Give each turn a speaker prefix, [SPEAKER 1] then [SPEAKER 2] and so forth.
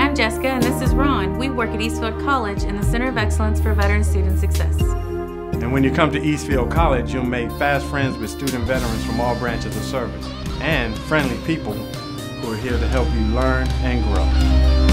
[SPEAKER 1] I'm Jessica and this is Ron. We work at Eastfield College in the Center of Excellence for Veteran Student Success.
[SPEAKER 2] And when you come to Eastfield College, you'll make fast friends with student veterans from all branches of service and friendly people who are here to help you learn and grow.